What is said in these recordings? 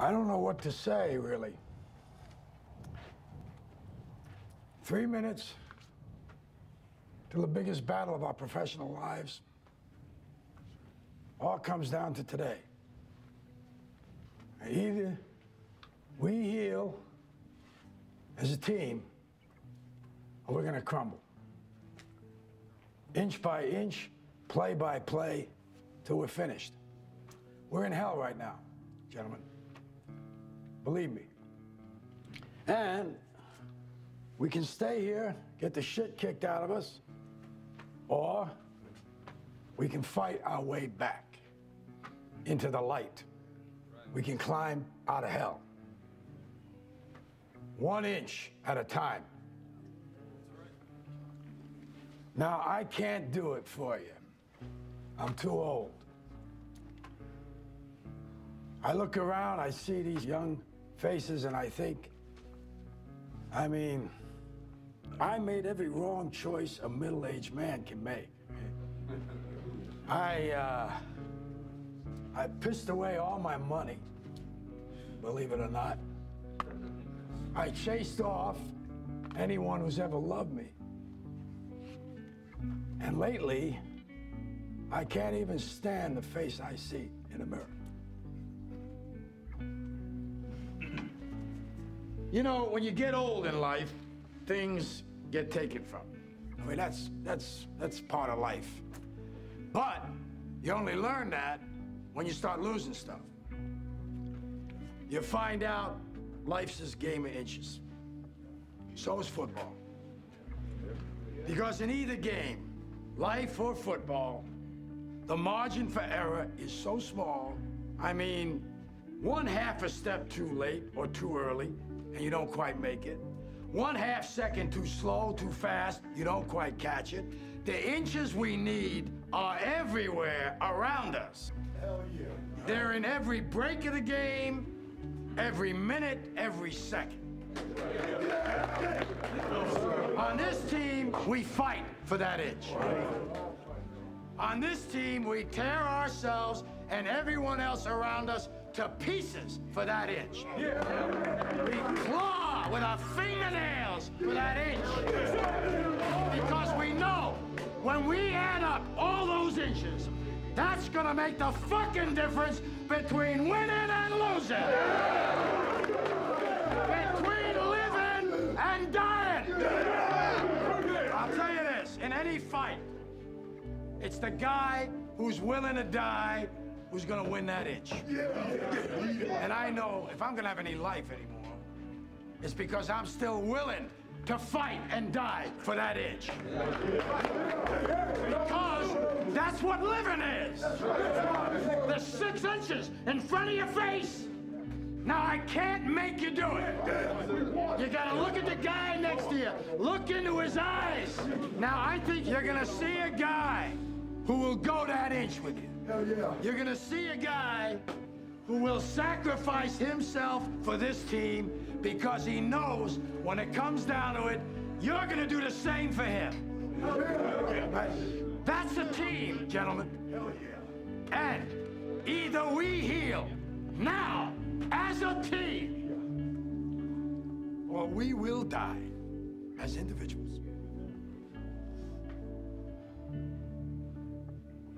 I don't know what to say, really. Three minutes till the biggest battle of our professional lives. All comes down to today. Either we heal as a team, or we're going to crumble. Inch by inch, play by play, till we're finished. We're in hell right now, gentlemen. Believe me. And we can stay here, get the shit kicked out of us, or we can fight our way back into the light. We can climb out of hell. One inch at a time. Now, I can't do it for you. I'm too old. I look around, I see these young faces, and I think, I mean, I made every wrong choice a middle-aged man can make. I, uh, I pissed away all my money, believe it or not. I chased off anyone who's ever loved me. And lately, I can't even stand the face I see in the mirror. You know, when you get old in life, things get taken from you. I mean, that's, that's, that's part of life. But you only learn that when you start losing stuff. You find out life's this game of inches. So is football. Because in either game, life or football, the margin for error is so small. I mean, one half a step too late or too early, and you don't quite make it. One half second too slow, too fast, you don't quite catch it. The inches we need are everywhere around us. Hell yeah. They're in every break of the game, every minute, every second. On this team, we fight for that inch. On this team, we tear ourselves and everyone else around us to pieces for that inch. We claw with our fingernails for that inch. Because we know when we add up all those inches, that's gonna make the fucking difference between winning and losing. Between living and dying. I'll tell you this, in any fight, it's the guy who's willing to die who's gonna win that inch. And I know if I'm gonna have any life anymore, it's because I'm still willing to fight and die for that inch. Because that's what living is. The six inches in front of your face. Now, I can't make you do it. You gotta look at the guy next to you. Look into his eyes. Now, I think you're gonna see a guy who will go that inch with you. Hell yeah. You're gonna see a guy who will sacrifice himself for this team because he knows when it comes down to it, you're gonna do the same for him. Hell Right? That's a team, gentlemen. Hell yeah. And either we heal now as a team, or we will die as individuals.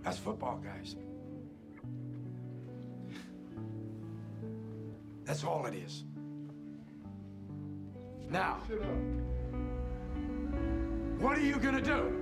That's football, guys. That's all it is. Now, what are you gonna do?